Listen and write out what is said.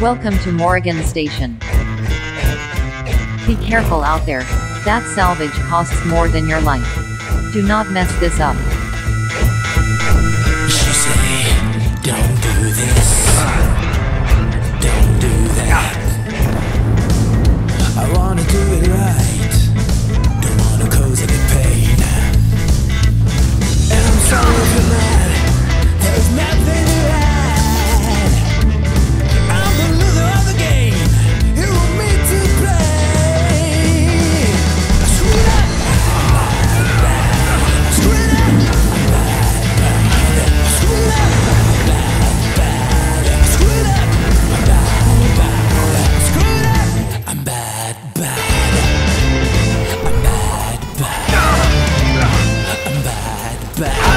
Welcome to Morrigan Station. Be careful out there. That salvage costs more than your life. Do not mess this up. back.